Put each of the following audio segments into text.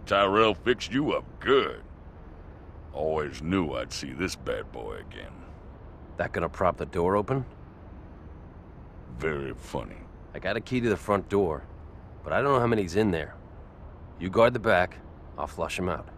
Tyrell fixed you up good. Always knew I'd see this bad boy again. That gonna prop the door open? Very funny. I got a key to the front door, but I don't know how many's in there. You guard the back, I'll flush him out.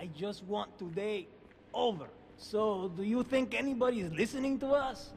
I just want today over. So, do you think anybody is listening to us?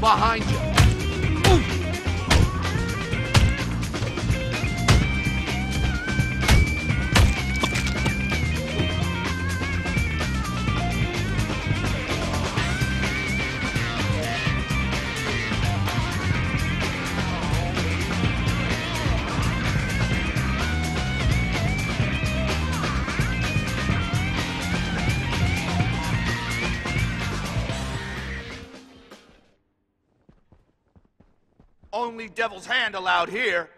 Behind you. Only Devil's Hand allowed here.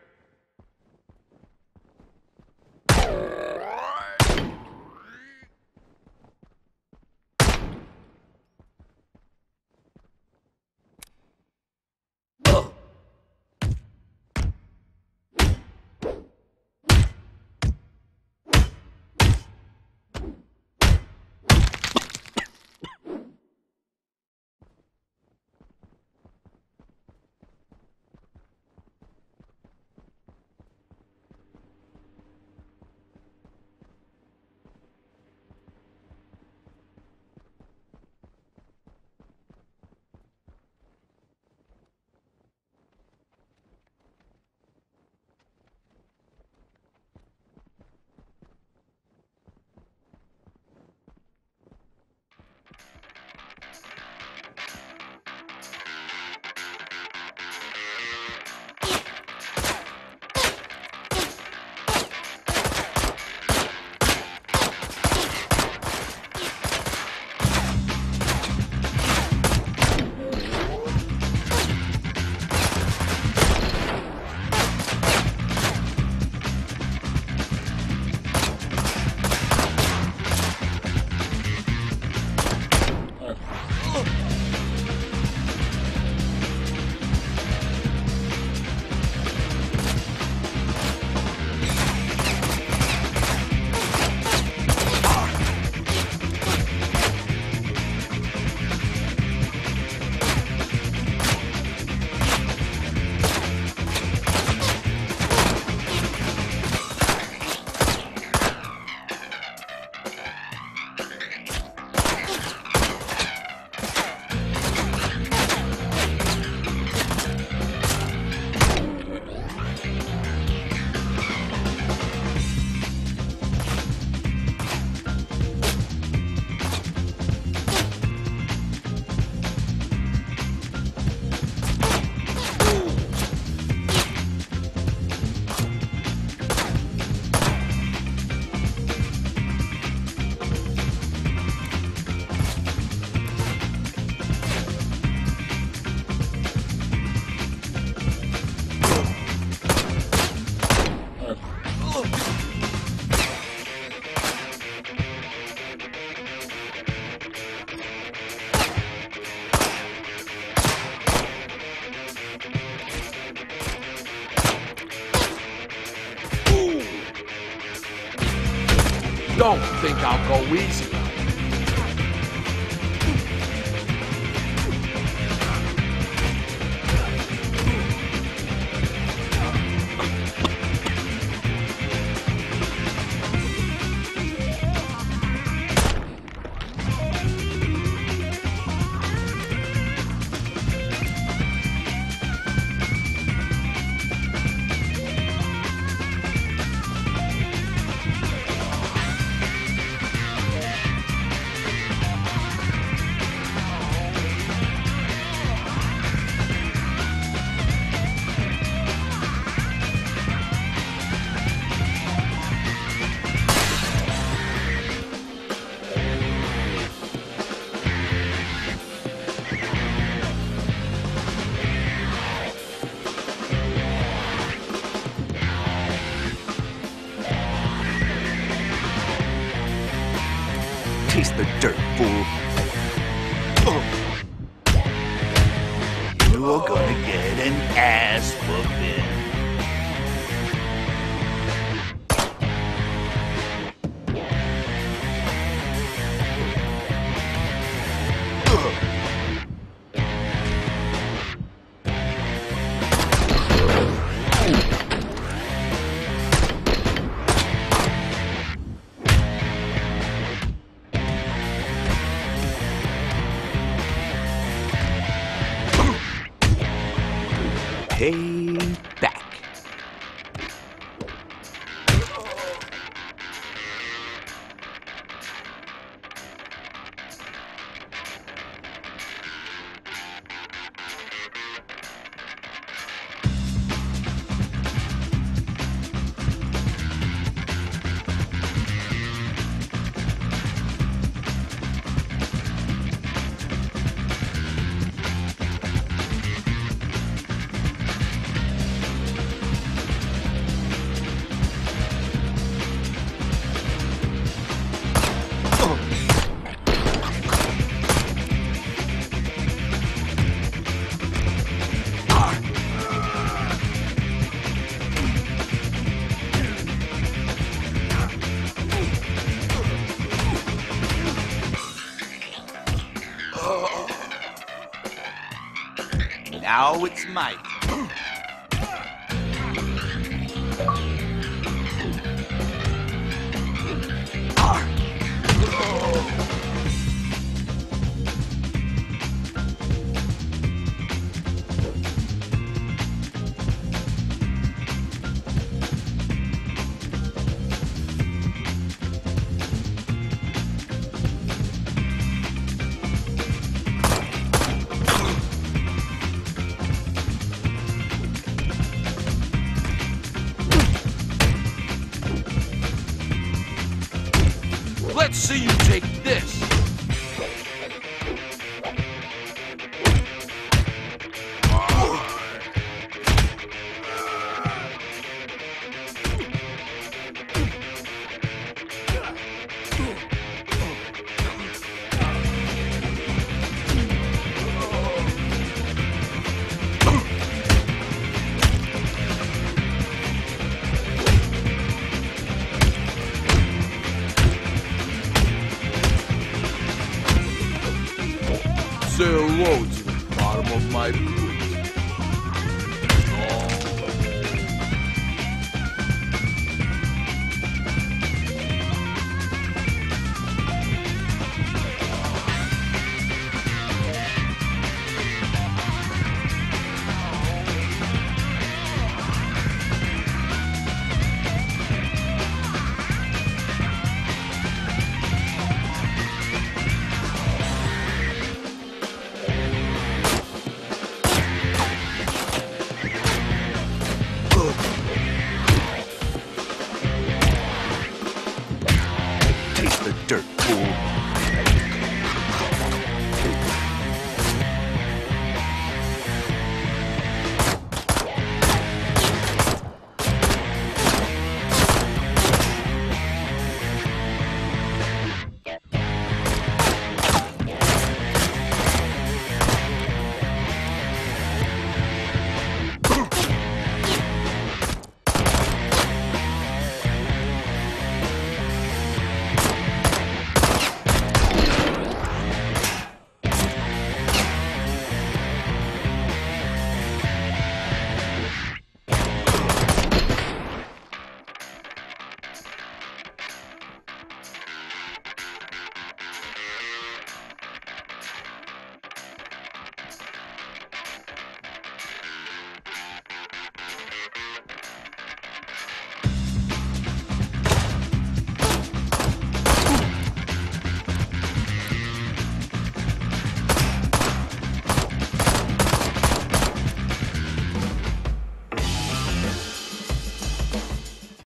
I'll Mike. See you take this! Say hello to the bottom of my